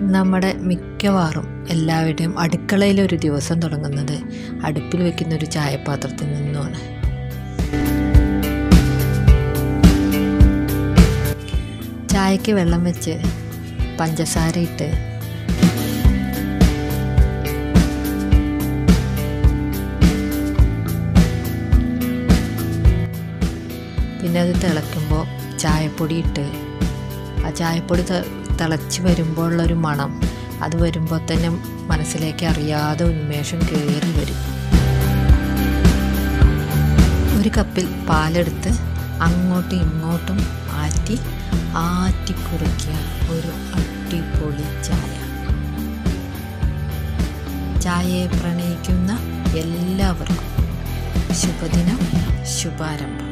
നമ്മുടെ മിക്കവാറും എല്ലാവരുടെയും അടുക്കളയിലൊരു ദിവസം തുടങ്ങുന്നത് അടുപ്പിൽ വെക്കുന്ന ഒരു ചായപാത്രത്തിൽ നിന്നുമാണ്. ചായക്ക് വെള്ളം വെച്ച് പഞ്ചസാര ഇട്ട് പിന്നെ അത് തിളയ്ക്കുമ്പോൾ ചായപ്പൊടി ഇട്ട് ആ ചായപ്പൊടി തിളച്ച് വരുമ്പോഴുള്ളൊരു മണം. അത് വരുമ്പോൾ തന്നെ മനസ്സിലേക്ക് അറിയാതെ ഉന്മേഷം കയറി വരും. ഒരു കപ്പിൽ പാലെടുത്ത് അങ്ങോട്ടും ഇങ്ങോട്ടും ആറ്റി ആറ്റി കുറിക്കുക ഒരു അടിപൊളി ചായ. ചായയെ പ്രണയിക്കുന്ന എല്ലാവർക്കും ശുഭദിനം ശുഭാരംഭം.